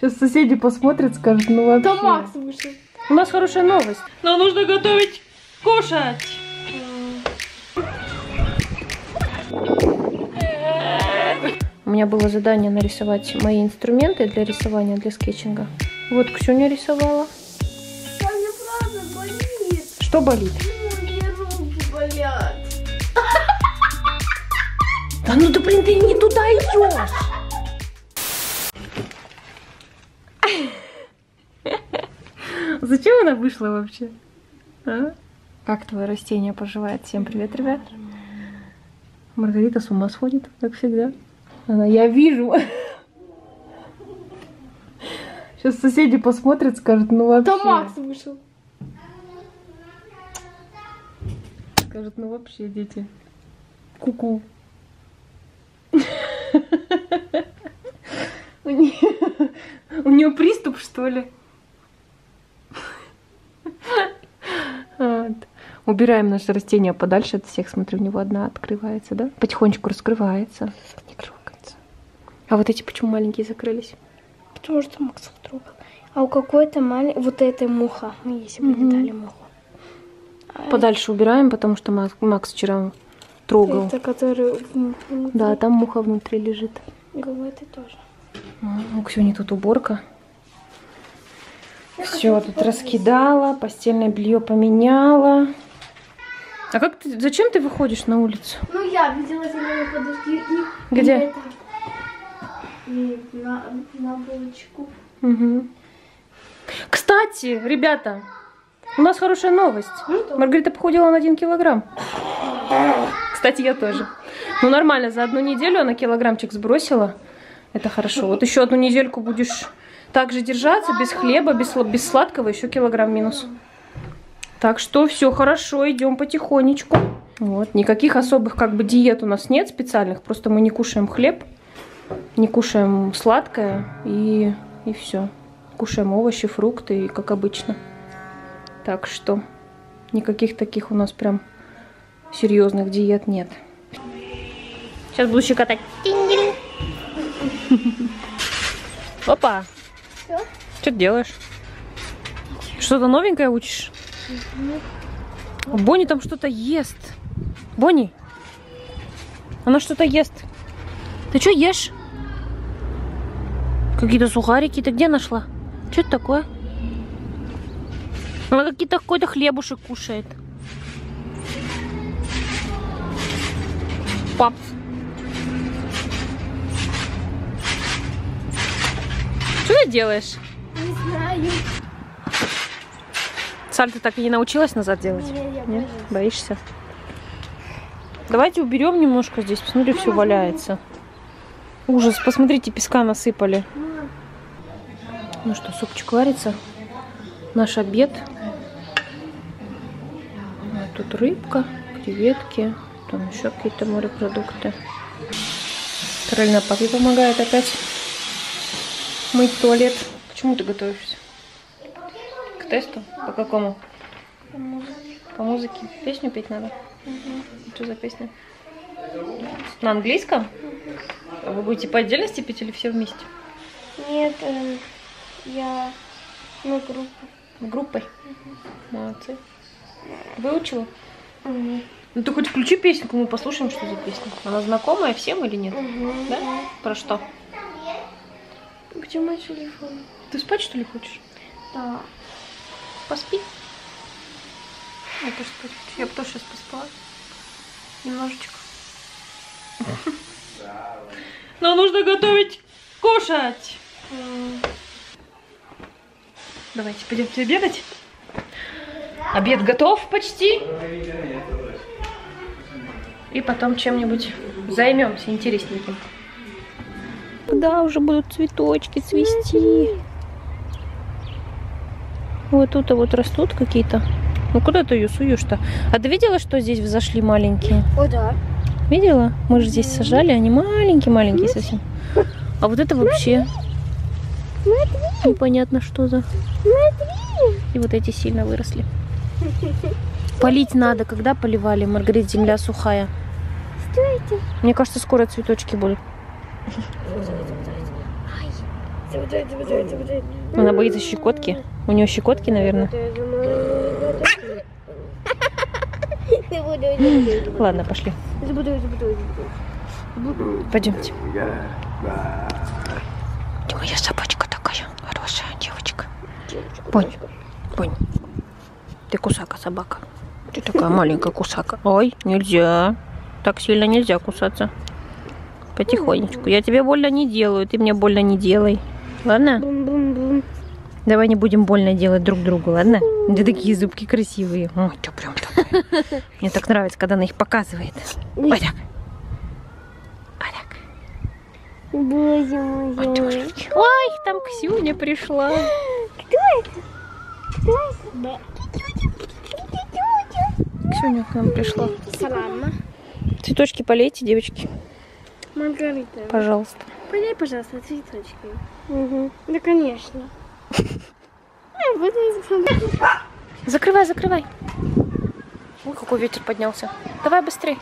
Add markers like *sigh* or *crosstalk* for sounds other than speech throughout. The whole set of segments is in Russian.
Сейчас соседи посмотрят, скажут, ну вообще. То Макс вышел. У нас хорошая новость. Нам нужно готовить кушать. У меня было задание нарисовать мои инструменты для рисования, для скетчинга. Вот Ксюня рисовала. Болит. Что болит? Мои руки болят. Да ну да блин, ты не туда идешь. Зачем она вышла вообще? А? Как твое растение поживает? Всем привет, ребят. Маргарита с ума сходит, как всегда. Она, я вижу. Сейчас соседи посмотрят, скажут, ну вообще. То Макс вышел. Скажут, ну вообще, дети. Ку-ку. У нее, у нее приступ, что ли? Вот. Убираем наше растение подальше от всех. Смотрю, у него одна открывается, да? Потихонечку раскрывается. Не трогается. А вот эти почему маленькие закрылись? Потому что Макс их трогал. А у какой-то маленькой... Вот этой муха. Мы если бы Мгм. летали муху. Подальше убираем, потому что Макс, Макс вчера трогал. Это который... Да, там муха внутри лежит. У этой тоже. У Ксюни тут уборка. Все тут раскидала, постельное белье поменяла. А как ты, зачем ты выходишь на улицу? Ну, я видела зеленые подушки. их- Где? и это, И на, на булочку. Мгм. Кстати, ребята, у нас хорошая новость. Маргарита похудела на один килограмм. Кстати, я тоже. Ну нормально, за одну неделю она килограммчик сбросила. Это хорошо. Вот еще одну недельку будешь так же держаться, без хлеба, без, без сладкого, еще килограмм минус. Так что все хорошо, идем потихонечку. Вот, никаких особых как бы диет у нас нет специальных, просто мы не кушаем хлеб, не кушаем сладкое и, и все. Кушаем овощи, фрукты, и как обычно. Так что никаких таких у нас прям серьезных диет нет. Сейчас буду щекотать. *laughs* Опа! Всё? Что ты делаешь? Что-то новенькое учишь? А Бонни там что-то ест. Бонни, она что-то ест. Ты что ешь? Какие-то сухарики. Ты где нашла? Что это такое? Она какие-то какой-то хлебушек кушает. Папс. Что ты делаешь? Не знаю. Сальто так и не научилась назад делать? Не, я Нет? Боишься? Давайте уберем немножко здесь. Посмотри, все валяется. Ужас, посмотрите, песка насыпали. Ну что, супчик варится. Наш обед. А Тут рыбка, креветки, там еще какие-то морепродукты. Каролина папе помогает опять мыть туалет. Почему ты готовишься? К тесту? По какому? По музыке. Песню петь надо? Что за песня? На английском? А Вы будете по отдельности петь или все вместе? Нет, эм, я... Ну, группа. Группой? Молодцы. Выучила? Ну ты хоть включи песенку, мы послушаем, что за песня. Она знакомая всем или нет? Мгм. Да? Про что? Где мой телефон? Ты спать что ли хочешь? Да. Поспи. Я тоже спать хочу. Я бы тоже сейчас поспала. Немножечко. Но нужно готовить, кушать. Давайте пойдемте обедать. Обед готов почти. И потом чем-нибудь займемся интересненьким. Когда уже будут цветочки цвести? Вот тут вот растут какие-то. Ну куда ты ее суешь-то? А ты видела, что здесь взошли маленькие? О, да. Видела? Мы же здесь сажали, они маленькие-маленькие совсем. А вот это вообще непонятно что за. И вот эти сильно выросли. Полить надо. Когда поливали? Маргарит, земля сухая. Стойте. Мне кажется, скоро цветочки будут. Она боится щекотки. У нее щекотки, наверное. Ладно, пошли. Пойдемте. Ты моя собачка такая хорошая девочка. Понь, понь. Ты кусака собака. Ты такая маленькая кусака. Ой, нельзя. Так сильно нельзя кусаться. Потихонечку. Я тебе больно не делаю, ты мне больно не делай. Ладно? Бум-бум-бум. Давай не будем больно делать друг другу, ладно? Да такие зубки красивые. Ой, ты прям так. *laughs* Мне так нравится, когда она их показывает. Вот так. Вот так. Боже мой. Ой, там Ксюня пришла. Ксюня к нам пришла. Салама. Цветочки полейте, девочки, Маргарита. пожалуйста. Полей, пожалуйста, цветочки. Угу. Да, конечно. *laughs* Закрывай, закрывай. Ой, какой ветер поднялся. Давай быстрее.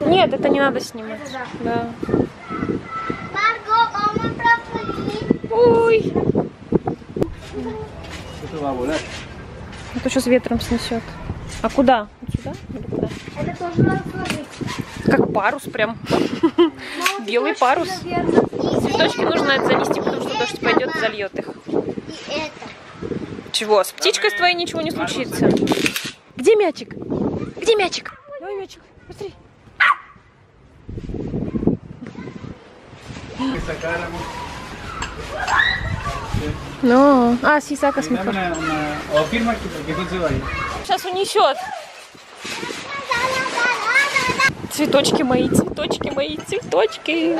Нет, это не надо снимать. Да. Марго, мама проплыли. Ой, это сейчас ветром снесет. А куда? Вот сюда? Или куда? Это тоже надо сложить. Как парус прям. *laughs* Белый парус. Цветочки нужно занести, потому что дождь пойдет и зальет их. И это. Чего? С птичкой с твоей ничего не случится. Где мячик? Где мячик? Давай мячик, быстрей. Ну, а, сисака Dame una, una- O firma que porque eso se va a ir. Сейчас унесет. Цветочки мои, цветочки мои, цветочки.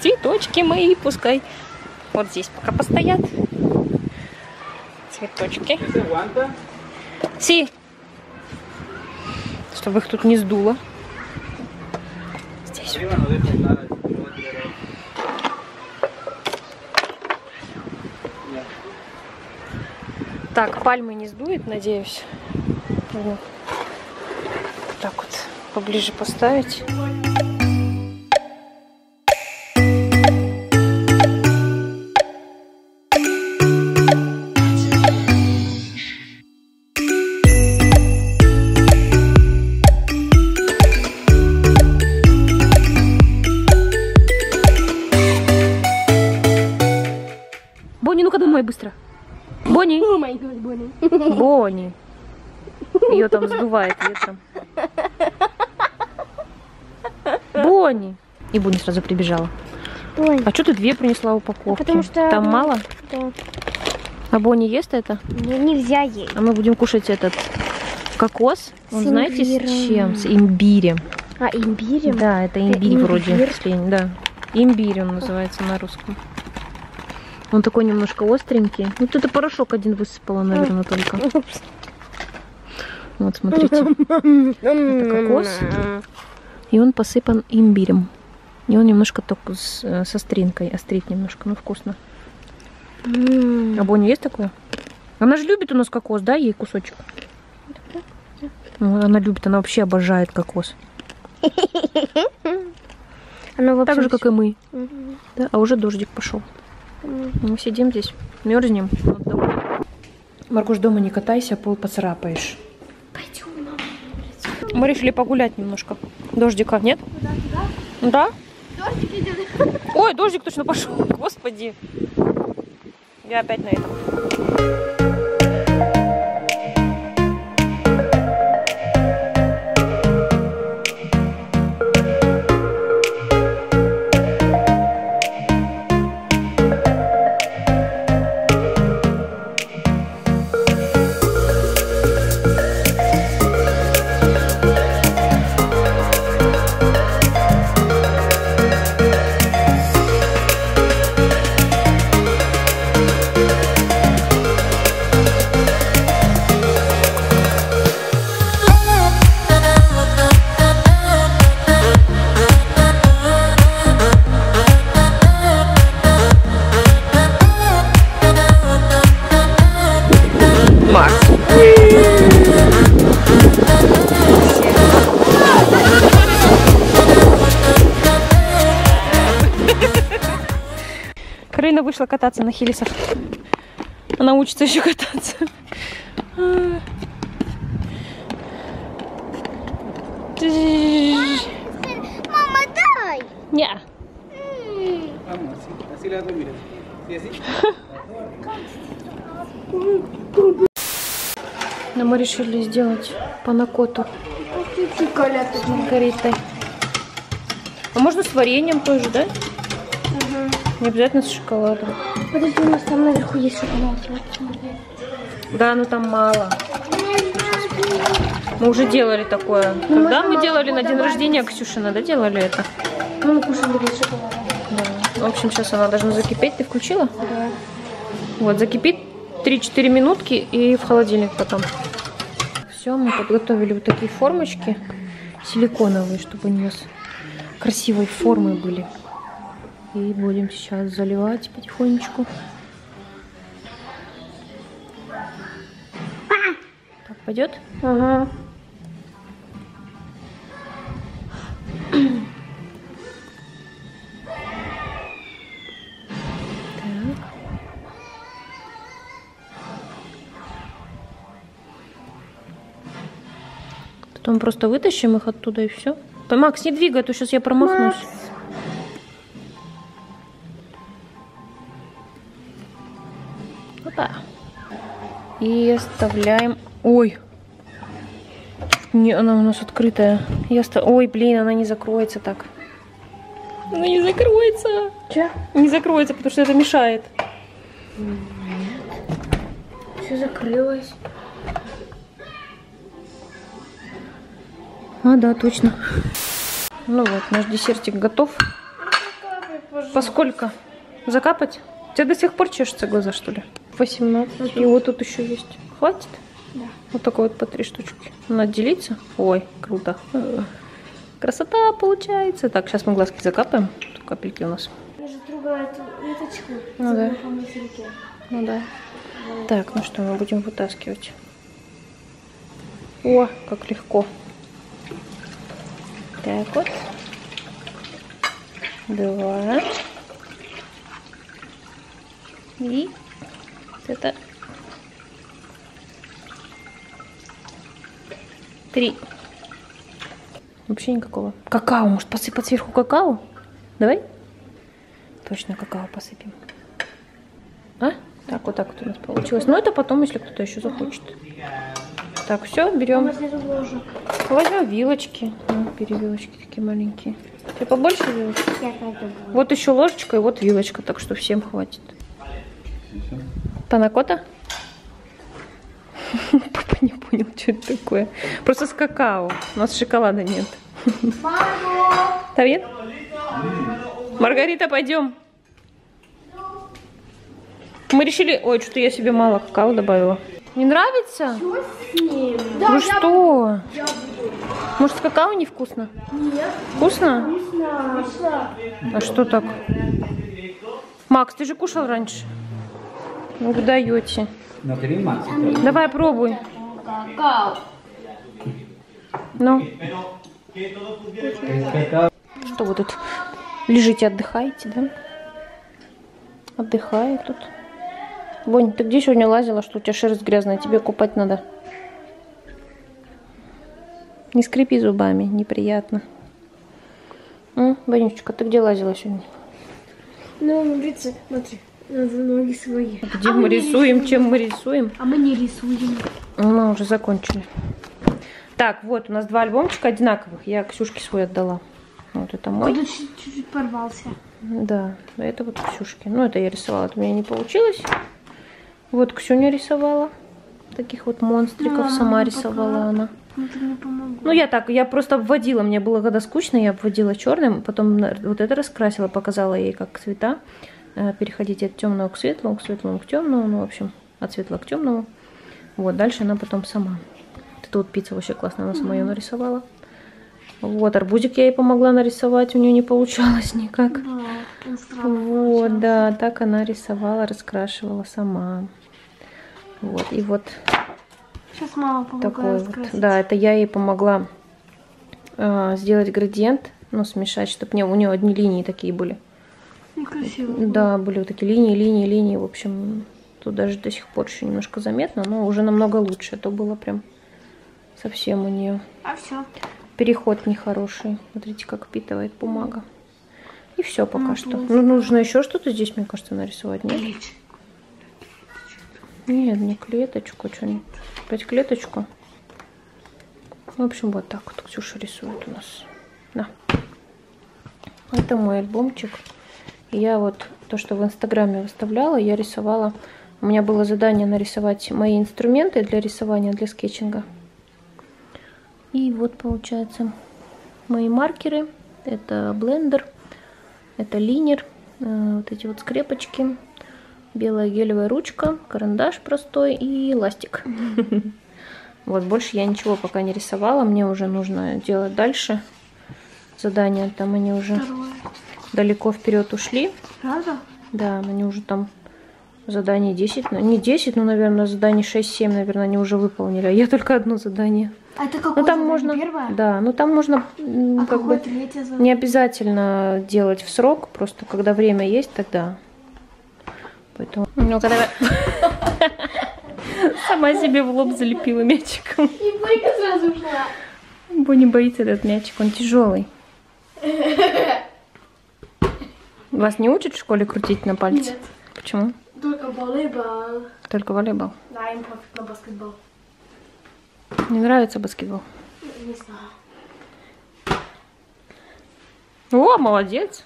Цветочки мои, пускай. Вот здесь пока постоят. Цветочки. Си. Чтобы их тут не сдуло. Здесь. Arriba Так, пальмы не сдует, надеюсь. Так вот, поближе поставить. Ее там сдувает ветром. Бонни. И Бонни сразу прибежала. Ой. А что ты две принесла упаковки? Потому что- Там мало? Да. А Бонни ест это? Мне нельзя есть. А мы будем кушать этот кокос. Он С знаете с имбирем. чем? С имбирем. А, имбирем? Да, это имбирь вроде. имбирь? с лень- Да. Имбирь он называется на русском. Он такой немножко остренький. Вот это порошок один высыпала, наверное, только. Вот, смотрите. *laughs* Это кокос. И он посыпан имбирем. И он немножко только с, э, со стринкой, острит немножко, ну вкусно. А Бонни есть такое? Она же любит у нас кокос, да, ей кусочек? Ну, она любит, она вообще обожает кокос. *laughs* Оно вообще Так же, как и мы. Мгм. Да, а уже дождик пошел. Мы сидим здесь, мерзнем. Вот. Маргуш, дома не катайся, пол поцарапаешь. Мы решили погулять немножко. Дождика нет? Да? Дождик идет. Ой, дождик точно пошел. Господи. Я опять на этом. Вышла кататься на хилисах. Она учится еще кататься. Мама, дай! Не. Но мы решили сделать панакоту с маргаритой. А можно с вареньем тоже, да? Не обязательно с шоколадом. Подожди, у нас там наверху есть шоколад. Да, но там мало. Мы уже делали такое. Когда мы делали на день рождения Ксюшина, да, делали это? Ну, мы кушали без шоколада. Да. В общем, сейчас она должна закипеть. Ты включила? Да. Вот, закипит 3-4 минутки и в холодильник потом. Все, мы подготовили вот такие формочки силиконовые, чтобы у нее с- красивой формы были. И будем сейчас заливать потихонечку. Так, пойдет? Ага. Потом просто вытащим их оттуда и все. Макс, не двигай, а то сейчас я промахнусь. Опа. И оставляем... Ой. Не, она у нас открытая. Я оста- Ой, блин, она не закроется так. Она не закроется. Че? Не закроется, потому что это мешает. Все закрылось. А, да, точно. Ну вот, наш десертик готов. Поскольку? Закапать? У тебя до сих пор чешутся глаза, что ли? 18. И вот тут еще есть. Хватит? Да. Вот такой вот по три штучки. Надо делиться. Ой, круто. Красота получается. Так, сейчас мы глазки закапаем. Тут капельки у нас. Я же трогала эту ниточку. Ну да. Ну да. Так, ну что, мы будем вытаскивать. О, как легко. Так вот. Два. И вот это три. Вообще никакого. Какао. Может посыпать сверху какао? Давай? Точно какао посыпем. А? Так, вот так вот у нас получилось. Но это потом, если кто-то еще захочет. Так, все, берем. Возьмем вилочки. Ну, перевилочки такие маленькие. Тебе побольше вилочек? Вот еще ложечка и вот вилочка, так что всем хватит. Панакота? *laughs* Папа не понял, что это такое. Просто с какао. У нас шоколада нет. Тавет? Маргарита, пойдем. Мы решили... Ой, что-то я себе мало какао добавила. Не нравится? Да, ну что? Может, с какао невкусно? Нет. Вкусно? Вкусно. А что так? Макс, ты же кушал раньше. Ну, даете. Más. entonces. Давай, пробуй. Какао. Ну, что вы тут лежите, отдыхаете, да? Отдыхаю тут. Бонь, ты где сегодня лазила, что у тебя шерсть грязная, тебе купать надо? Не скрипи зубами, неприятно. М, Бонючка, ты где лазила сегодня? Ну, смотри. Ноги свои. Где мы рисуем, чем мы рисуем? А мы не рисуем. Мы уже закончили. Так, вот, у нас два альбомчика одинаковых. Я Ксюшке свой отдала. Вот это мой. Он чуть- чуть-чуть порвался. Да, это вот Ксюшки. Ну, это я рисовала, это у меня не получилось. Вот Ксюня рисовала. Таких вот монстриков А, сама пока. рисовала она. Ну. Ну, я так, я просто обводила, мне было когда скучно, я обводила черным, потом вот это раскрасила, показала ей, как цвета переходить от темного к светлому, к светлому к темному, ну, в общем, от светлого к темному. Вот, дальше она потом сама. Эта вот пицца вообще классная, она сама ее нарисовала. Вот, арбузик я ей помогла нарисовать, у нее не получалось *laughs* никак. Да, Вот, да, так она рисовала, раскрашивала сама. Вот, и вот Сейчас мама такой вот. Да, это я ей помогла а, сделать градиент, ну, смешать, чтобы не, у нее одни линии такие были. Некрасиво. Да, были вот такие линии, линии, линии. В общем, тут даже до сих пор еще немножко заметно, но уже намного лучше. Это было прям совсем у нее А все. переход нехороший. Смотрите, как впитывает бумага. И все пока Ну, что. плохо. Ну, нужно еще что-то здесь, мне кажется, нарисовать, нет? Нет, не клеточку, что-нибудь. Опять клеточку. В общем, вот так вот Ксюша рисует у нас. Да. Это мой альбомчик. Я вот то, что в Инстаграме выставляла, я рисовала. У меня было задание нарисовать мои инструменты для рисования, для скетчинга. И вот получается мои маркеры. Это блендер, это линер, э, вот эти вот скрепочки, белая гелевая ручка, карандаш простой и ластик. *laughs* Вот, больше я ничего пока не рисовала. Мне уже нужно делать дальше задания. Там они уже Второе. Далеко вперед ушли. Правда? Да, они уже там задание 10, ну, не 10, но, наверное, задание 6-7, наверное, они уже выполнили. А я только одно задание. А это какое Ну там можно, Первое? да, ну там можно А как бы не обязательно делать в срок, просто когда время есть, тогда. Поэтому. Ну, когда *laughs* сама себе в лоб залепила мячиком. И Бойка сразу ушла. Бонни боится этот мячик, он тяжелый. *laughs* Вас не учат в школе крутить на пальце? Нет. Почему? Только волейбол. Только волейбол. Да, им пофиг на баскетбол. Не нравится баскетбол? Не знаю. О, молодец.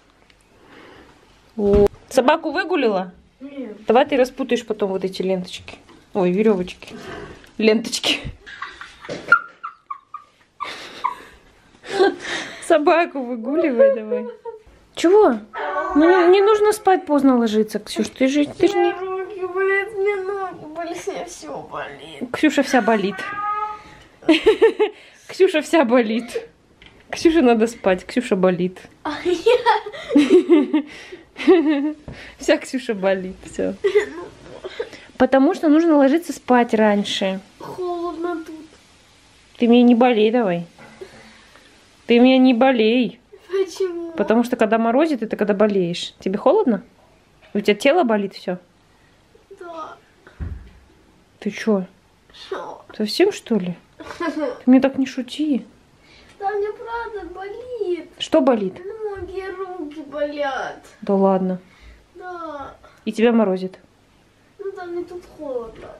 О. Собаку выгулила? Нет. Давай ты распутаешь потом вот эти ленточки. Ой, веревочки. Ленточки. *laughs* Собаку выгуливай давай. Чего? Ну не, не нужно спать поздно ложиться, Ксюш. Ты же, ты же не... руки болят, мне ноги болят, все болит. Ксюша вся болит. *laughs* Ксюша вся болит. Ксюше надо спать, Ксюша болит. А я... *laughs* Вся Ксюша болит, все. *laughs* Потому что нужно ложиться спать раньше. Холодно тут. Ты меня не болей давай. Ты меня не болей. Почему? Потому что когда морозит, это когда болеешь. Тебе холодно? У тебя тело болит все? Да. Ты чё? Что? Совсем что ли? *laughs* Ты мне так не шути. Да мне правда болит. Что болит? Ноги, руки болят. Да ладно. Да. И тебя морозит. Ну да, мне тут холодно.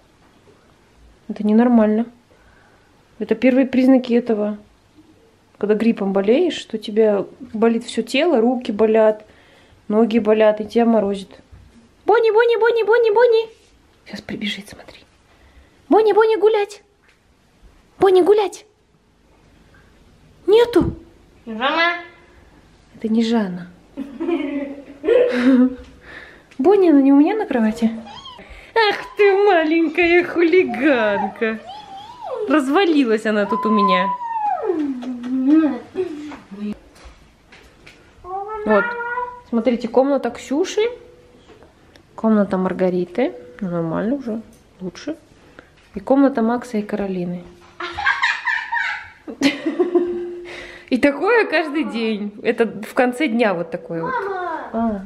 Это ненормально. Это первые признаки этого. Когда гриппом болеешь, что тебя болит все тело, руки болят, ноги болят, и тебя морозит. Бонни, Бонни, Бонни, Бонни, Бонни. Сейчас прибежит, смотри. Бонни, Бонни, гулять. Бонни, гулять. Нету. Жана. Это не Жанна. Бонни, она не у меня на кровати? Ах ты маленькая хулиганка. Развалилась она тут у меня. Вот. Смотрите, комната Ксюши. Комната Маргариты. Ну, нормально уже. Лучше. И комната Макса и Каролины. И такое каждый день. Это в конце дня вот такое вот. А.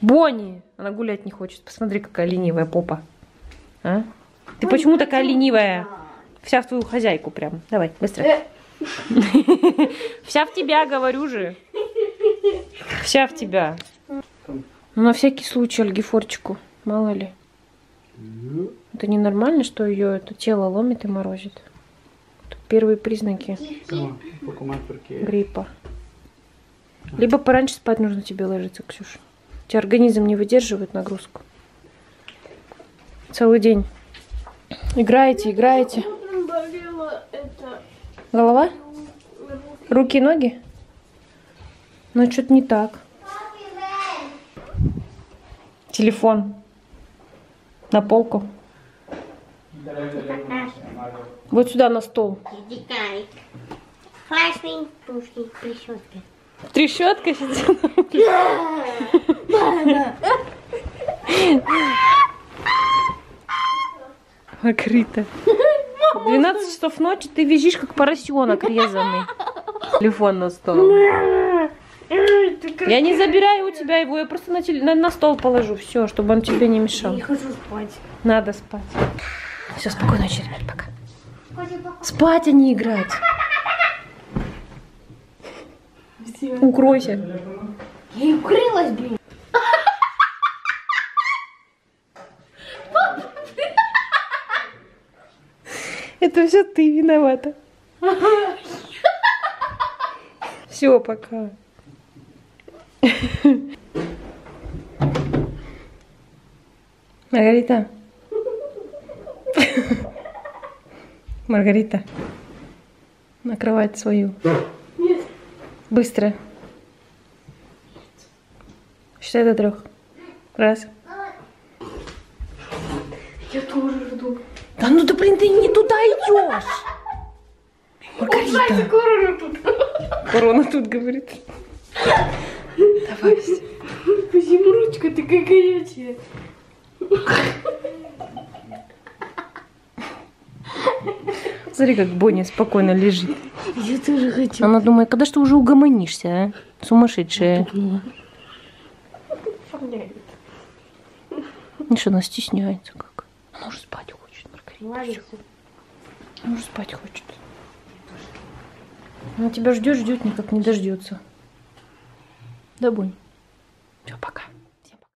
Бонни! Она гулять не хочет. Посмотри, какая ленивая попа. А? Ты почему такая ленивая? Вся в твою хозяйку прям. Давай, быстро. Вся в тебя, говорю же. Вся в тебя. Ну, на всякий случай Альгифорчику. Мало ли. Это ненормально, что ее это тело ломит и морозит. Это первые признаки гриппа. Либо пораньше спать нужно тебе ложиться, Ксюша. У тебя организм не выдерживает нагрузку. Целый день. Играете, играете. Голова? Руки ноги? Ну, что-то не так. Телефон. На полку. Вот сюда, на стол. Прищетка. Трещотка сидит. Закрыто. 12 часов ночи ты визжишь, как поросенок резанный. Телефон на стол. Я не забираю у тебя его, я просто на, на, на стол положу, все, чтобы он тебе не мешал. Я хочу спать. Надо спать. Все, спокойной ночи, ребят, пока. Спать, а не играть. Укройся. Я и укрылась, блин. Это все ты виновата. Все, пока. Маргарита. Маргарита. На кровать свою. Нет. Быстро. Считай до трех. Раз. Я тоже жду. Да ну да блин, ты не туда идешь. Маргарита. Корона тут. Корона тут говорит. Давай. Почему ручка такая горячая? Смотри, как Бонни спокойно лежит. Я тоже хочу. Она думает, когда ж ты уже угомонишься, а? Сумасшедшая. Ну что, она стесняется как? Она уже спать хочет, Ларису. Может спать хочет. Она тебя ждет, ждет, никак не дождется. Да, Бунь. Все, пока.